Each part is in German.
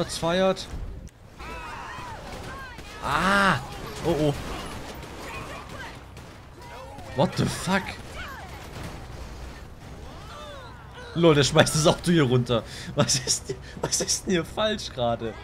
Shots fired. Ah! Oh oh. What the fuck? Lol, der schmeißt das Auto hier runter. Was ist, was ist denn hier falsch gerade?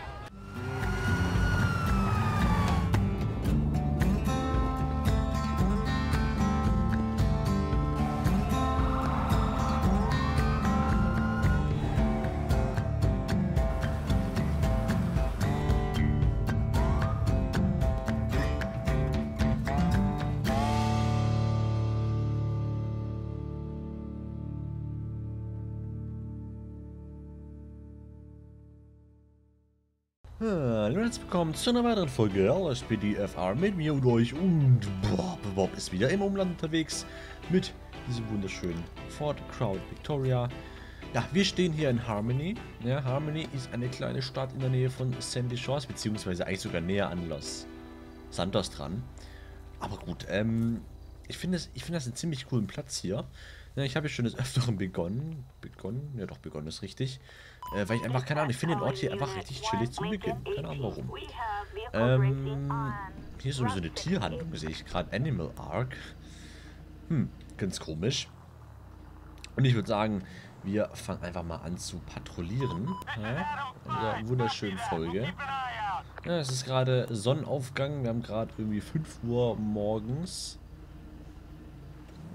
Herzlich willkommen zu einer weiteren Folge LSPDFR mit mir und euch und Bob, Bob ist wieder im Umland unterwegs mit diesem wunderschönen Ford Crown Victoria. Ja, wir stehen hier in Harmony. Ja, Harmony ist eine kleine Stadt in der Nähe von Sandy Shores, beziehungsweise eigentlich sogar näher an Los Santos dran. Aber gut, ähm, ich finde das, find das einen ziemlich coolen Platz hier. Ja, ich habe hier schon des Öfteren begonnen. Begonnen? Ja doch, begonnen ist richtig. Äh, weil ich einfach, keine Ahnung, ich finde den Ort hier einfach richtig chillig zu Beginn. Keine Ahnung warum. Ähm, hier ist sowieso eine Tierhandlung, sehe ich gerade. Animal Arc. Hm, ganz komisch. Und ich würde sagen, wir fangen einfach mal an zu patrouillieren. Ja, in dieser wunderschönen Folge. Ja, es ist gerade Sonnenaufgang. Wir haben gerade irgendwie 5 Uhr morgens.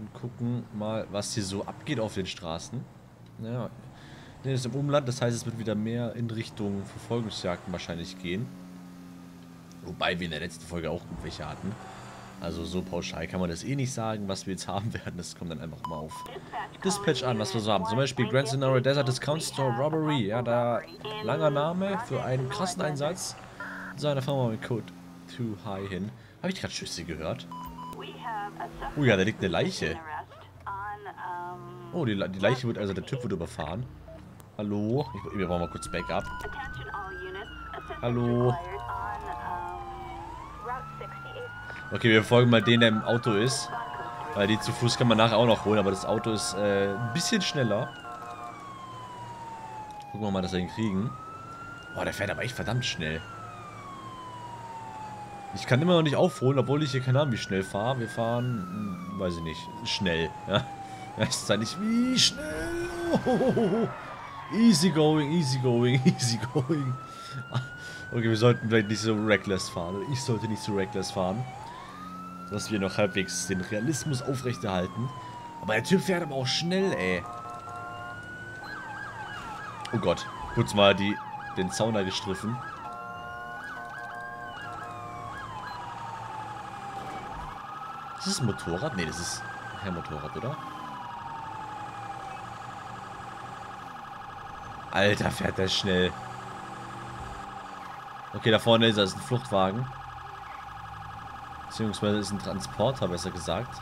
Und gucken mal, was hier so abgeht auf den Straßen. Ja, Ne, ist im Umland, das heißt, es wird wieder mehr in Richtung Verfolgungsjagden wahrscheinlich gehen. Wobei wir in der letzten Folge auch gut welche hatten. Also so pauschal kann man das eh nicht sagen, was wir jetzt haben werden. Das kommt dann einfach mal auf Dispatch an, was wir so haben. Zum Beispiel Grand Scenario Desert Discount Store Robbery. Ja, da langer Name für einen krassen Einsatz seiner Firma mit Code 2 High hin. Habe ich gerade Schüsse gehört? Oh ja, da liegt eine Leiche. Oh, die, die Leiche wird, also der Typ wird überfahren. Hallo? Ich, wir brauchen mal kurz Backup. Hallo? Okay, wir folgen mal den, der im Auto ist. Weil die zu Fuß kann man nachher auch noch holen, aber das Auto ist äh, ein bisschen schneller. Gucken wir mal, dass wir ihn kriegen. Boah, der fährt aber echt verdammt schnell. Ich kann immer noch nicht aufholen, obwohl ich hier keine Ahnung, wie schnell fahre. Wir fahren, hm, weiß ich nicht, schnell. Ja, ich weiß zwar nicht, wie schnell. Oh, Easy going, easy going, easy going. Okay, wir sollten vielleicht nicht so reckless fahren. Ich sollte nicht so reckless fahren. Dass wir noch halbwegs den Realismus aufrechterhalten. Aber der Typ fährt aber auch schnell, ey. Oh Gott. Kurz mal die, den Zaun da gestriffen. Ist das ein Motorrad? Ne, das ist kein Motorrad, oder? Alter, fährt der schnell. Okay, da vorne ist ist ein Fluchtwagen. Beziehungsweise ist ein Transporter, besser gesagt.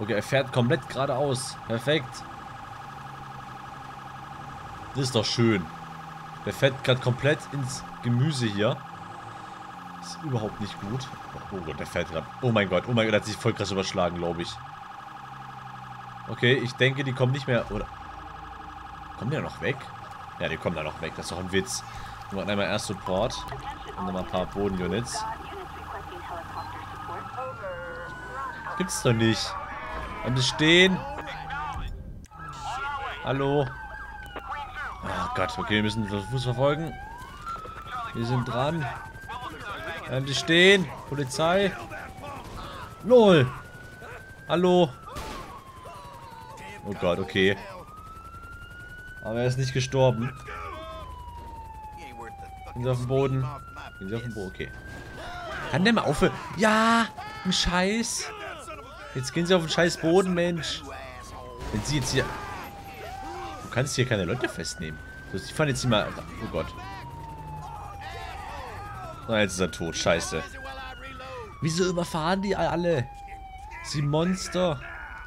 Okay, er fährt komplett geradeaus. Perfekt. Das ist doch schön. Der fährt gerade komplett ins Gemüse hier. Ist überhaupt nicht gut. Oh Gott, der fährt gerade. Oh mein Gott, oh mein Gott, der hat sich voll krass überschlagen, glaube ich. Okay, ich denke, die kommen nicht mehr... Oder... Kommen die ja noch weg? Ja, die kommen da noch weg. Das ist doch ein Witz. Wir machen einmal erst Support und nochmal ein paar Bodenunits. Gibt's doch nicht. Und die stehen. Hallo. Oh Gott, okay, wir müssen den Fuß verfolgen. Wir sind dran. Und die stehen. Polizei. LOL. Hallo. Oh Gott, okay. Aber er ist nicht gestorben. Gehen Sie auf den Boden. Gehen Sie auf den Boden, okay. Kann der mal aufhören? Ja, ein Scheiß. Jetzt gehen Sie auf den scheiß Boden, Mensch. Wenn Sie jetzt hier... Du kannst hier keine Leute festnehmen. Ich fand jetzt hier mal... Oh Gott. Na, jetzt ist er tot. Scheiße. Wieso überfahren die alle? Sie Monster.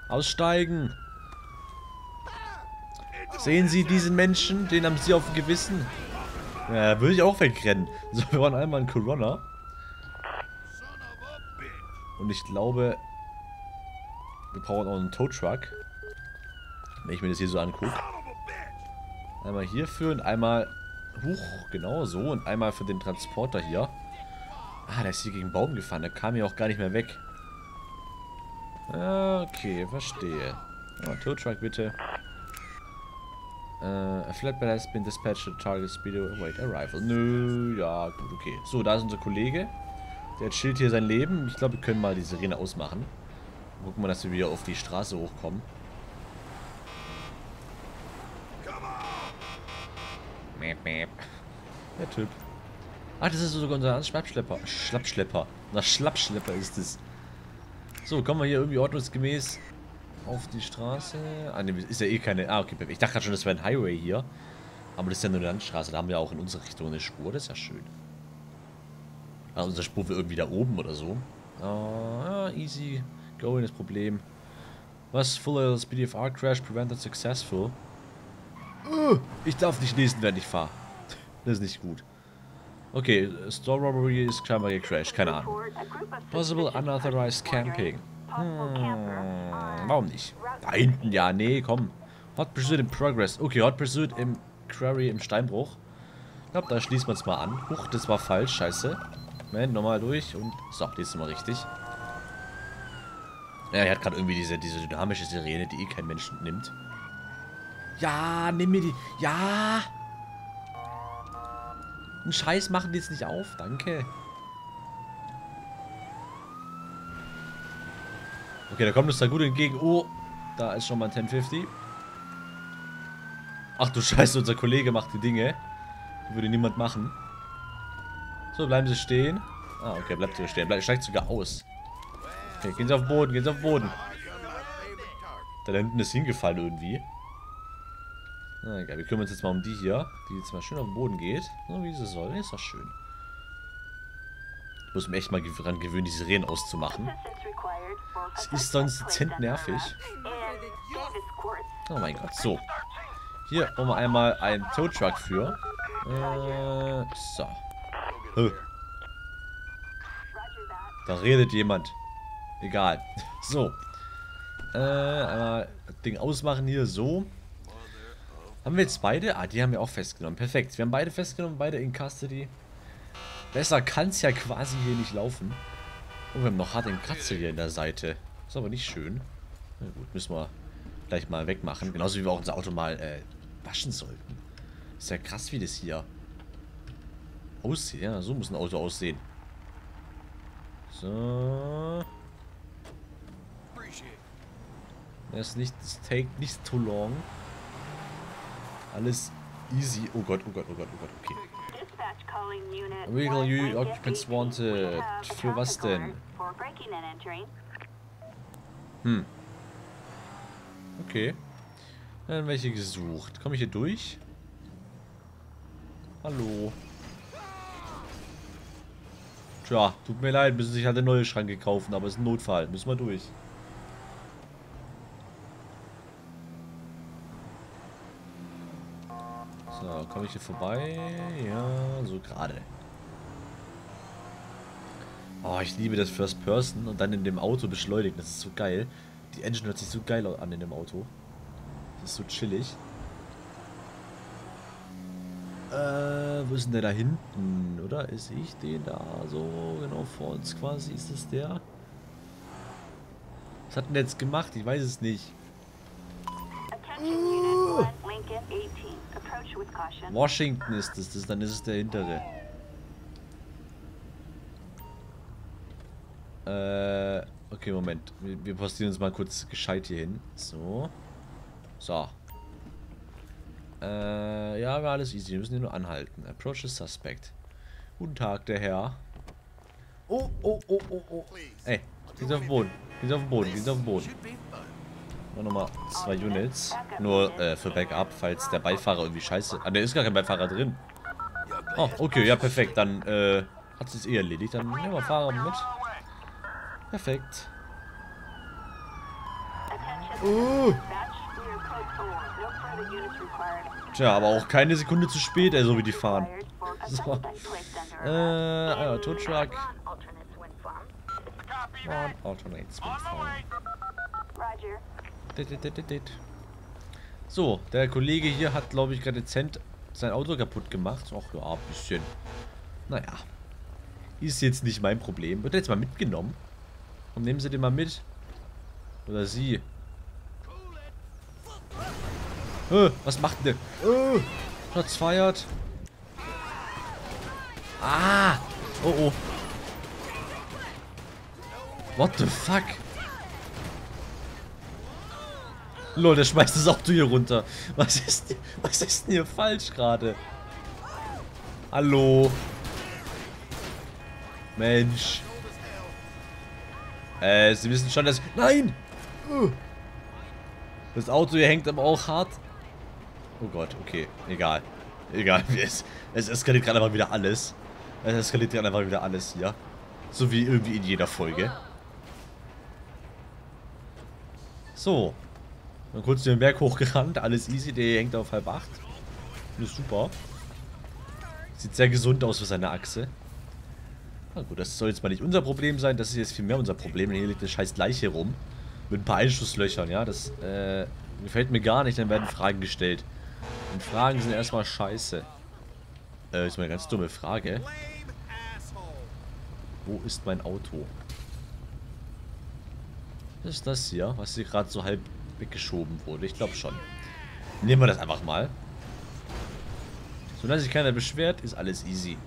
Aussteigen. Sehen Sie diesen Menschen? Den haben Sie auf dem Gewissen. Ja, würde ich auch wegrennen. So, wir waren einmal in Corona. Und ich glaube, wir brauchen auch einen Tow Truck. Wenn ich mir das hier so angucke. Einmal hierfür und einmal Huch, genau so. Und einmal für den Transporter hier. Ah, der ist hier gegen den Baum gefahren. Der kam hier auch gar nicht mehr weg. Okay, verstehe. Oh, Tow Truck bitte. Uh, a flatbed has been dispatched to target speed await arrival. Nö, ja, gut, okay. So, da ist unser Kollege. Der chillt hier sein Leben. Ich glaube, wir können mal die Sirene ausmachen. Gucken wir, dass wir wieder auf die Straße hochkommen. Der Typ. Ach, das ist sogar unser Schlappschlepper. Schlappschlepper. Na, Schlappschlepper ist es. So, kommen wir hier irgendwie ordnungsgemäß auf die Straße. Ah, ne, ist ja eh keine... Ah, okay, ich dachte gerade schon, das wäre ein Highway hier. Aber das ist ja nur eine Landstraße. Da haben wir auch in unserer Richtung eine Spur. Das ist ja schön. Ah, unser Spur wäre irgendwie da oben oder so. Ah, easy going, das Problem. Was? Full SPDFR Crash prevented successful. Uh, ich darf nicht lesen, wenn ich fahre. Das ist nicht gut. Okay, Store Robbery ist scheinbar gecrashed. Keine Ahnung. Possible unauthorized camping. Hm, warum nicht? Da hinten, ja, nee, komm. Hot Pursuit in Progress. Okay, Hot Pursuit im Quarry im Steinbruch. Ich glaube, da schließen wir uns mal an. Huch, das war falsch, scheiße. Moment, nochmal durch und... So, die ist mal richtig. Ja, er hat gerade irgendwie diese, diese dynamische Sirene, die eh kein Mensch nimmt. Ja, nimm mir die... Ja! Einen Scheiß machen die jetzt nicht auf. Danke. Okay, da kommt uns da gut entgegen. Oh, da ist schon mal ein 1050. Ach du Scheiße, unser Kollege macht die Dinge. Die würde niemand machen. So, bleiben Sie stehen. Ah, okay, bleibt sogar stehen. Bleibt, steigt sogar aus. Okay, gehen Sie auf den Boden, gehen Sie auf den Boden. Da hinten ist hingefallen irgendwie. Na egal, wir kümmern uns jetzt mal um die hier, die jetzt mal schön auf den Boden geht. So wie sie soll. Ist doch schön. Ich muss mich echt mal daran gewöhnen, die Sirenen auszumachen. Es ist sonst dezent nervig. Oh mein Gott, so. Hier haben wir einmal einen Tow Truck für. Äh, so. Huh. Da redet jemand. Egal. So. Äh, einmal das Ding ausmachen hier, so. Haben wir jetzt beide? Ah, die haben wir auch festgenommen. Perfekt. Wir haben beide festgenommen, beide in Custody. Besser kann es ja quasi hier nicht laufen. Oh, wir haben noch hart den Kratzer hier in der Seite. Ist aber nicht schön. Na gut, müssen wir gleich mal wegmachen. Genauso wie wir auch unser Auto mal äh, waschen sollten. Ist ja krass, wie das hier aussieht. Ja, so muss ein Auto aussehen. So. Das ist nicht, das take nicht too long. Alles easy. Oh Gott, oh Gott, oh Gott, oh Gott, okay. Vehicle Occupants Wanted. Für was denn? Hm. Okay. Dann welche gesucht. Komme ich hier durch? Hallo. Tja, tut mir leid, müssen sich halt eine neue Schranke kaufen, aber es ist ein Notfall. Müssen wir durch. So, komme ich hier vorbei? Ja, so gerade. Oh, ich liebe das First Person und dann in dem Auto beschleunigen. Das ist so geil. Die Engine hört sich so geil an in dem Auto. Das ist so chillig. Äh, wo ist denn der da hinten? Oder ist ich den da so genau vor uns quasi? Ist das der? Was hat denn der jetzt gemacht? Ich weiß es nicht. Washington ist es, das, dann ist es der hintere. Äh, okay, Moment. Wir, wir postieren uns mal kurz gescheit hier hin. So. So. Äh, ja, war alles easy. Wir müssen hier nur anhalten. Approach the suspect. Guten Tag, der Herr. Oh, oh, oh, oh, oh. Ey, gehen Sie auf den Boden. Gehen Sie auf den Boden. Gehen Sie auf den Boden. Nochmal zwei Units. Nur äh, für Backup, falls der Beifahrer irgendwie scheiße... Ah, der ist gar kein Beifahrer drin. Oh, okay, ja, perfekt. Dann äh, hat es eh erledigt. Dann nehmen wir Fahrer mit. Perfekt. Uh. Tja, aber auch keine Sekunde zu spät, ey, so wie die fahren. So. Äh, ja, Totschlag. On alternates So, der Kollege hier hat, glaube ich, gerade dezent sein Auto kaputt gemacht. Ach ja, ein bisschen. Naja. Ist jetzt nicht mein Problem. Wird er jetzt mal mitgenommen? Und nehmen Sie den mal mit. Oder sie. Äh, was macht denn der? Äh, Platz feiert. Ah! Oh oh. What the fuck? Lol, der schmeißt das Auto hier runter. Was ist, was ist denn hier falsch gerade? Hallo? Mensch. Äh, Sie wissen schon, dass... Nein! Das Auto hier hängt aber auch hart. Oh Gott, okay. Egal. Egal. Es, es eskaliert gerade einfach wieder alles. Es eskaliert gerade einfach wieder alles hier. So wie irgendwie in jeder Folge. So. Dann kurz den Berg hochgerannt. Alles easy. Der hängt auf halb acht. Das ist super. Sieht sehr gesund aus für seine Achse. Na gut, das soll jetzt mal nicht unser Problem sein. Das ist jetzt viel mehr unser Problem. Hier liegt eine scheiß Leiche rum. Mit ein paar Einschusslöchern, ja. Das äh, gefällt mir gar nicht. Dann werden Fragen gestellt. Und Fragen sind erstmal scheiße. Äh, ist mal eine ganz dumme Frage. Wo ist mein Auto? Was ist das hier, was hier gerade so halb weggeschoben wurde? Ich glaube schon. Nehmen wir das einfach mal. Solange sich keiner beschwert, ist alles easy.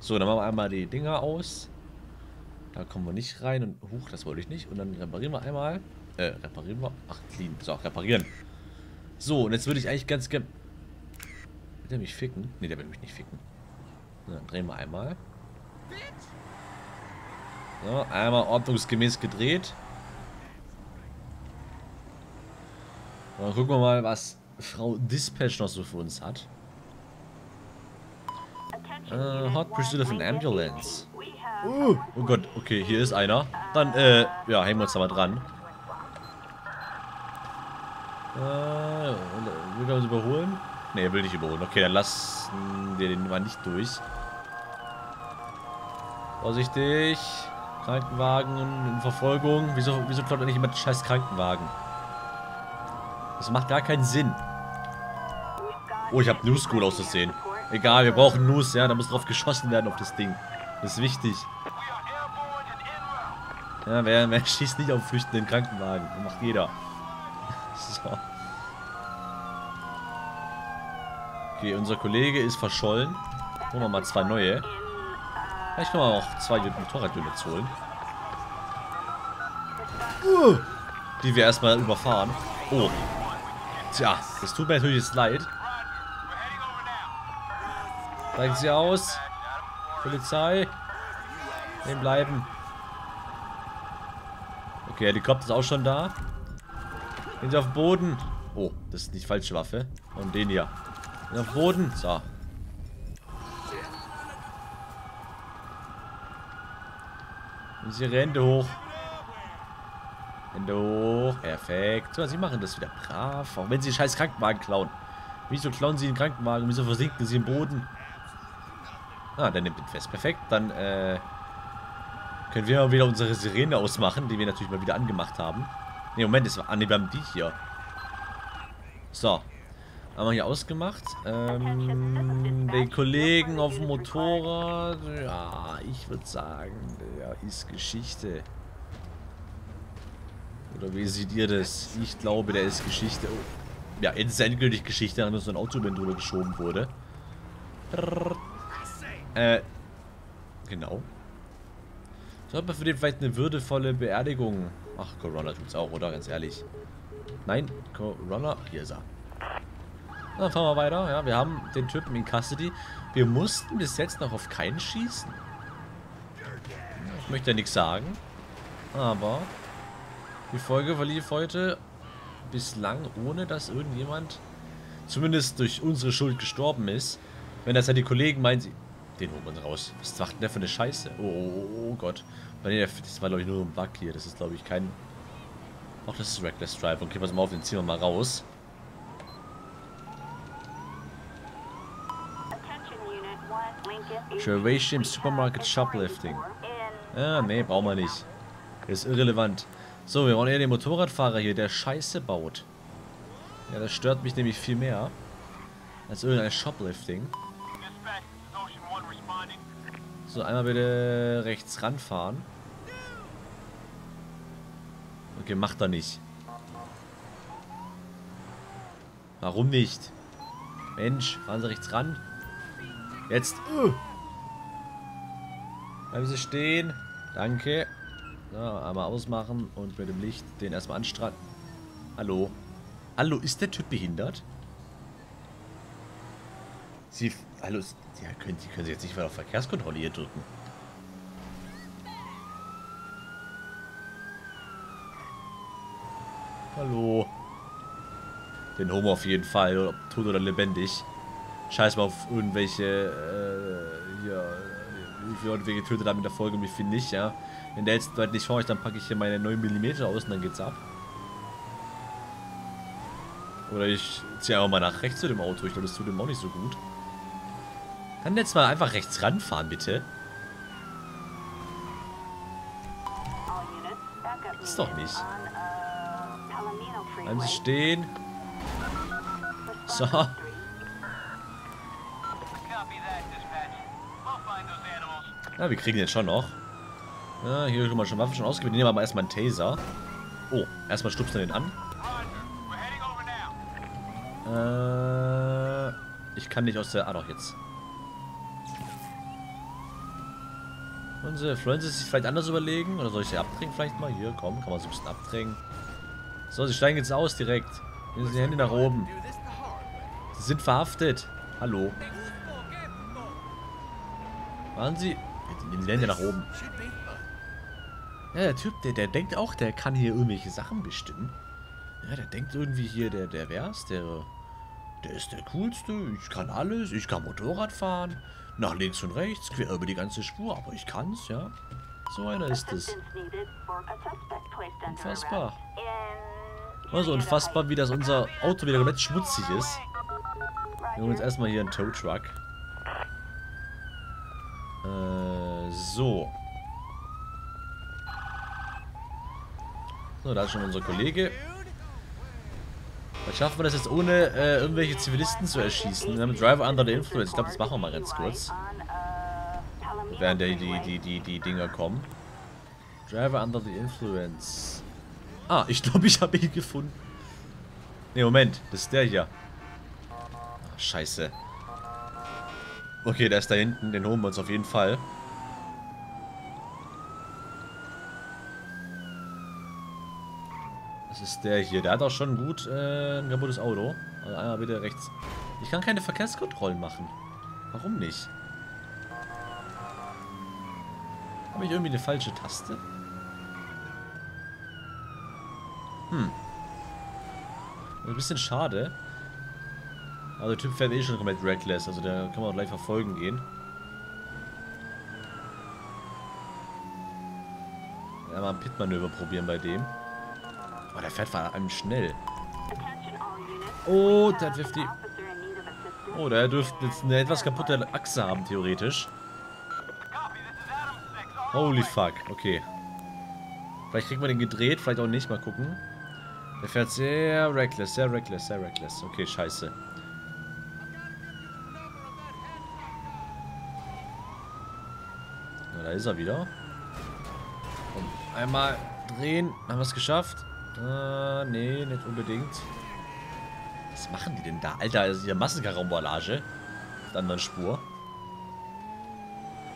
So, dann machen wir einmal die Dinger aus. Da kommen wir nicht rein und... Huch, das wollte ich nicht. Und dann reparieren wir einmal. Äh, reparieren wir... Ach, clean. So, reparieren. So, und jetzt würde ich eigentlich ganz gerne... Will der mich ficken? Ne, der will mich nicht ficken. So, dann drehen wir einmal. So, einmal ordnungsgemäß gedreht. Dann gucken wir mal, was Frau Dispatch noch so für uns hat. Uh, hot pursuit of an ambulance. Uh, oh Gott, okay, hier ist einer. Dann, äh, ja, hängen wir uns da mal dran. Äh, will er uns überholen? Ne, er will nicht überholen. Okay, dann lassen wir den mal nicht durch. Vorsichtig. Krankenwagen in Verfolgung. Wieso, wieso klaut er nicht jemand scheiß Krankenwagen? Das macht gar keinen Sinn. Oh, ich habe New School auszusehen. Egal, wir brauchen News, ja. Da muss drauf geschossen werden auf das Ding. Das ist wichtig. Ja, wer, wer schießt nicht auf flüchtenden Krankenwagen? Das macht jeder. so. Okay, unser Kollege ist verschollen. Holen wir mal zwei neue. Vielleicht können wir auch zwei Motorradunits holen. Die wir erstmal überfahren. Oh. Tja, das tut mir natürlich jetzt leid. Steigen Sie aus. Polizei. Nehmen bleiben. Okay, Helikopter ist auch schon da. Gehen Sie auf den Boden. Oh, das ist nicht falsche Waffe. Und den hier. Gehen auf den Boden. So. Und Sie Hände hoch. Hände hoch. Perfekt. So, Sie machen das wieder brav. Auch wenn Sie den scheiß Krankenwagen klauen. Wieso klauen Sie den Krankenwagen? Wieso versinken Sie im Boden? Ah, der nimmt ihn fest. Perfekt. Dann äh, können wir mal wieder unsere Sirene ausmachen, die wir natürlich mal wieder angemacht haben. Ne, Moment, das war, ah, ne, wir haben die hier. So. Haben wir hier ausgemacht. Ähm, den Kollegen auf dem Motorrad. Ja, ich würde sagen, der ist Geschichte. Oder wie seht ihr das? Ich glaube, der ist Geschichte. Oh. Ja, jetzt ist endgültig Geschichte, an so ein Auto drüber geschoben wurde. Äh, genau. Sollte man für den vielleicht eine würdevolle Beerdigung... Ach, Corona tut's auch, oder? Ganz ehrlich. Nein, Corona... Hier ist er. Dann fahren wir weiter. Ja, wir haben den Typen in Custody. Wir mussten bis jetzt noch auf keinen schießen. Ich möchte ja nichts sagen. Aber die Folge verlief heute bislang, ohne dass irgendjemand zumindest durch unsere Schuld gestorben ist. Wenn das ja die Kollegen meinen, sie den holen wir raus. Was macht denn der für eine Scheiße? Oh, oh, oh, oh Gott. Das war, glaube ich, nur ein Bug hier. Das ist, glaube ich, kein... Ach, das ist Reckless Drive. Okay, pass mal auf, den ziehen wir mal raus. Im Supermarket Shoplifting. Ah, nee, brauchen wir nicht. ist irrelevant. So, wir wollen eher den Motorradfahrer hier, der Scheiße baut. Ja, das stört mich nämlich viel mehr. als irgendein Shoplifting. So, einmal bitte rechts ranfahren. Okay, macht er nicht. Warum nicht? Mensch, fahren Sie rechts ran. Jetzt. Uh. Bleiben Sie stehen. Danke. So, einmal ausmachen und mit dem Licht den erstmal anstrahlen. Hallo. Hallo, ist der Typ behindert? Sie, hallo, ja, können, Sie können Sie jetzt nicht mal auf Verkehrskontrolle hier drücken. Hallo. Den Homo auf jeden Fall, ob tot oder lebendig. Scheiß mal auf irgendwelche, äh, hier, wie viele wir getötet haben in der Folge, wie viel nicht, ja. Wenn der jetzt nicht vor euch, dann packe ich hier meine 9 mm aus und dann geht's ab. Oder ich ziehe einfach mal nach rechts zu dem Auto. Ich glaube, das tut dem auch nicht so gut. Kann jetzt mal einfach rechts ranfahren, bitte? Ist doch nicht. Bleiben Sie stehen. So. Ja, wir kriegen den schon noch. Ja, hier können wir schon Waffen schon ausgewählt. Nehmen wir aber erstmal einen Taser. Oh, erstmal stupst er den an. Äh, ich kann nicht aus der... Ah, doch, jetzt. Sie, wollen Sie sich vielleicht anders überlegen? Oder soll ich sie abdrängen vielleicht mal? Hier, komm, kann man so ein bisschen abdrängen. So, Sie steigen jetzt aus direkt. Nehmen Sie die Hände nach oben. Sie sind verhaftet. Hallo. Waren Sie... Die Hände nach oben. Ja, der Typ, der, der denkt auch, der kann hier irgendwelche Sachen bestimmen. Ja, der denkt irgendwie hier, der, der wär's, der, der ist der Coolste. Ich kann alles, ich kann Motorrad fahren. Nach links und rechts, quer über die ganze Spur, aber ich kann's, ja. So einer ist es. Unfassbar. Also unfassbar, wie das unser Auto wieder komplett schmutzig ist. Wir holen uns erstmal hier einen Tow Truck. So. So, da ist schon unser Kollege. Vielleicht schaffen wir das jetzt ohne äh, irgendwelche Zivilisten zu erschießen. Wir haben Driver Under the Influence. Ich glaube, das machen wir mal ganz kurz. Während die, die, die, die, die Dinger kommen. Driver Under the Influence. Ah, ich glaube, ich habe ihn gefunden. Ne, Moment. Das ist der hier. Ach, scheiße. Okay, der ist da hinten. Den holen wir uns auf jeden Fall. Das ist der hier. Der hat auch schon gut äh, ein kaputtes Auto. Also einmal bitte rechts. Ich kann keine Verkehrskontrollen machen. Warum nicht? Habe ich irgendwie eine falsche Taste? Hm. Ein bisschen schade. Aber der Typ fährt eh schon komplett reckless. Also der kann man auch gleich verfolgen gehen. Ja, mal ein Pit-Manöver probieren bei dem. Oh, der fährt vor allem schnell. Oh, der hat 50. Oh, der dürfte jetzt eine etwas kaputte Achse haben, theoretisch. Holy fuck, okay. Vielleicht kriegen wir den gedreht, vielleicht auch nicht, mal gucken. Der fährt sehr reckless, sehr reckless, sehr reckless. Okay, scheiße. Na, da ist er wieder. Und einmal drehen. Haben wir es geschafft? Äh, nee, nicht unbedingt. Was machen die denn da? Alter, das ist ja Massenkarambolage. Auf der anderen Spur.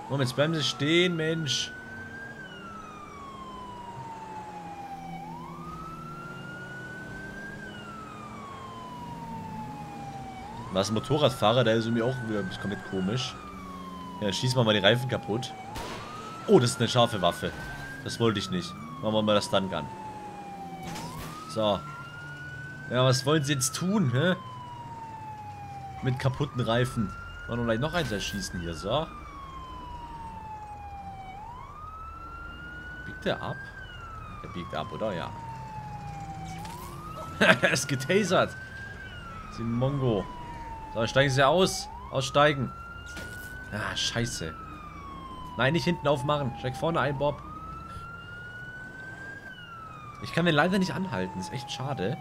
Moment, jetzt bleiben sie stehen, Mensch. Was Motorradfahrer, der ist irgendwie auch wieder komplett komisch. Ja, dann schießen wir mal die Reifen kaputt. Oh, das ist eine scharfe Waffe. Das wollte ich nicht. Machen wir mal das Stun Gun. So. Ja, was wollen sie jetzt tun, hä? Mit kaputten Reifen. Wollen wir vielleicht noch eins erschießen hier, so. Biegt der ab? Der biegt ab, oder? Ja. er ist getasert. Sie Mongo. So, steigen Sie aus. Aussteigen. Ah, scheiße. Nein, nicht hinten aufmachen. Steig vorne ein, Bob. Ich kann den leider nicht anhalten. Ist echt schade.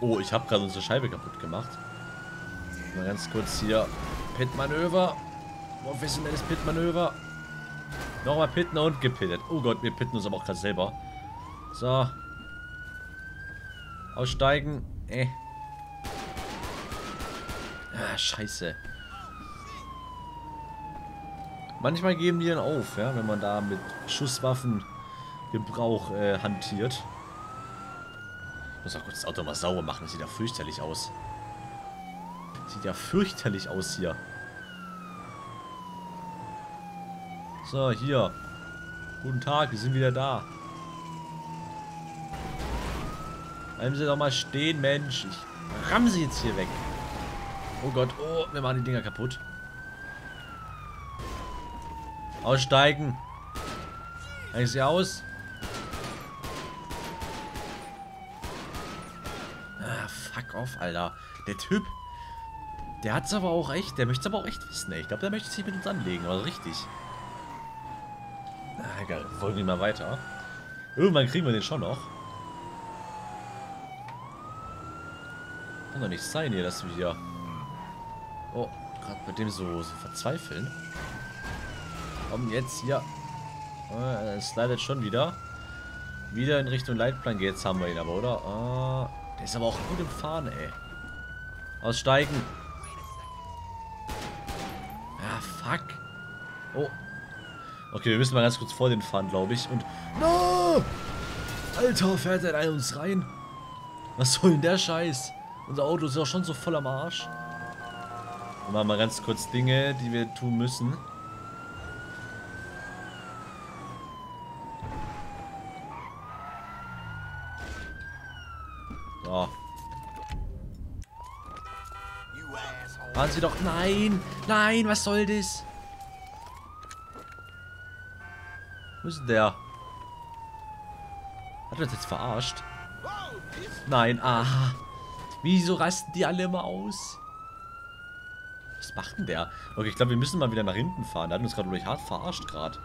Oh, ich habe gerade unsere Scheibe kaputt gemacht. Mal ganz kurz hier. Pit-Manöver. Professionelles Pit-Manöver. Nochmal pitten und gepittet. Oh Gott, wir pitten uns aber auch gerade selber. So. Aussteigen. Eh. Ah, scheiße. Manchmal geben die dann auf, ja, wenn man da mit Schusswaffengebrauch äh, hantiert. Ich muss auch kurz das Auto mal sauber machen. Das sieht ja fürchterlich aus. Sieht ja fürchterlich aus hier. So, hier. Guten Tag, wir sind wieder da. Bleiben Sie doch mal stehen, Mensch. Ich ramm Sie jetzt hier weg. Oh Gott, oh, wir machen die Dinger kaputt. Aussteigen. Ich sie aus? Ah, fuck off, Alter. Der Typ, der hat's aber auch echt, der möchte es aber auch echt wissen. Ich glaube, der möchte sich mit uns anlegen, aber richtig. Ah, egal, folgen wir mal weiter. Irgendwann kriegen wir den schon noch. Kann doch nicht sein hier, dass wir hier... Oh, gerade bei dem so, so verzweifeln. Komm jetzt hier. Äh, es slidet schon wieder. Wieder in Richtung Leitplan geht. Jetzt haben wir ihn aber, oder? Ah, der ist aber auch gut im Fahren, ey. Aussteigen. Ja, fuck. Oh. Okay, wir müssen mal ganz kurz vor den fahren, glaube ich. Und... No! Alter, fährt er in uns rein? Was soll denn der Scheiß? Unser Auto ist auch schon so voll am Arsch. Wir machen mal ganz kurz Dinge, die wir tun müssen. So. Fahren Sie doch. Nein! Nein, was soll das? Wo ist denn der? Hat er uns jetzt verarscht? Nein, aha. Wieso rasten die alle immer aus? Was macht denn der? Okay, ich glaube, wir müssen mal wieder nach hinten fahren. Der hat uns gerade durch hart verarscht gerade.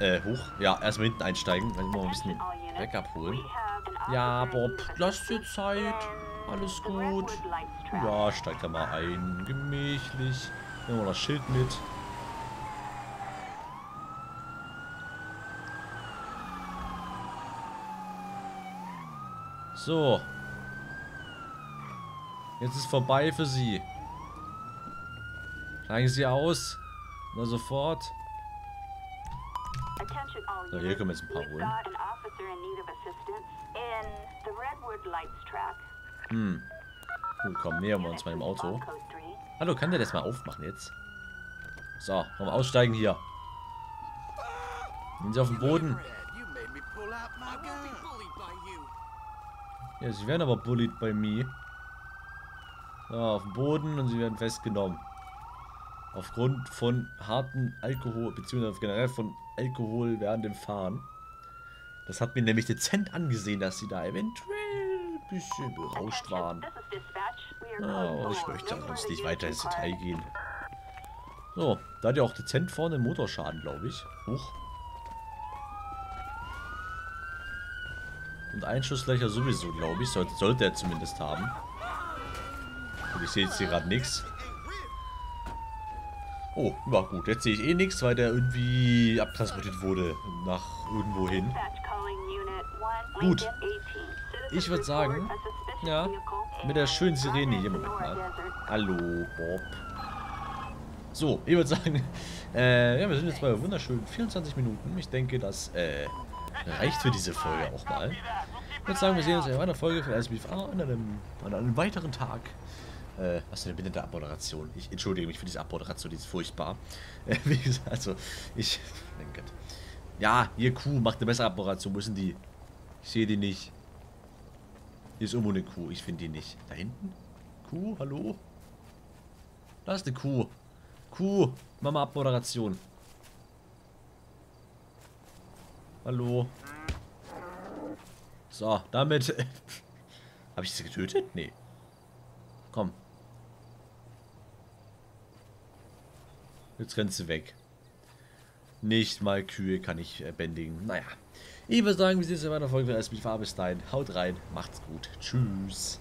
Äh, hoch. Ja, erstmal hinten einsteigen. Dann mal ein bisschen Backup holen. Ja, Bob, lass dir Zeit. Alles gut. Ja, steig da mal ein. Gemächlich. Nehmen wir das Schild mit. So. Jetzt ist vorbei für Sie. Steigen Sie aus. Na sofort. So, hier können wir jetzt ein paar holen. Hm. Gut, komm, nähern wir uns mal im Auto. Hallo, kann der das mal aufmachen jetzt? So, komm, aussteigen hier. Gehen Sie auf den Boden. Ja, sie werden aber bullied bei mir. So, auf den Boden und sie werden festgenommen. Aufgrund von harten Alkohol, beziehungsweise generell von Alkohol während dem Fahren. Das hat mir nämlich dezent angesehen, dass sie da eventuell ein bisschen berauscht waren. Oh, ich möchte sonst nicht weiter ins Detail gehen. So, da hat ja auch dezent vorne Motorschaden, glaube ich. Huch. Und Einschusslöcher sowieso, glaube ich. Sollte, sollte er zumindest haben. Und ich sehe jetzt hier gerade nichts. Oh, war gut. Jetzt sehe ich eh nichts, weil der irgendwie abtransportiert wurde nach irgendwo hin. Gut. Ich würde sagen, ja, mit der schönen Sirene hier, Moment mal. Hallo, Bob. So, ich würde sagen, äh, ja, wir sind jetzt bei wunderschönen 24 Minuten. Ich denke, das, äh, reicht für diese Folge auch mal. Ich würde sagen, wir sehen uns in einer Folge von SBFA an einem, an einem weiteren Tag. Äh, was für eine behinderte Abmoderation. Ich entschuldige mich für diese Abmoderation, die ist furchtbar. Äh, wie gesagt, also, ich. Mein Gott. Ja, hier Kuh macht eine bessere Abmoderation. Wo ist denn die? Ich sehe die nicht. Hier ist irgendwo eine Kuh. Ich finde die nicht. Da hinten? Kuh, hallo? Da ist eine Kuh. Kuh, mach mal Abmoderation. Hallo. So, damit... Habe ich sie getötet? Nee. Komm. Jetzt rennt sie weg. Nicht mal Kühe kann ich äh, bändigen. Naja. Ich würde sagen, wir sehen uns in einer Folge SB Bis dahin, haut rein, macht's gut. Tschüss.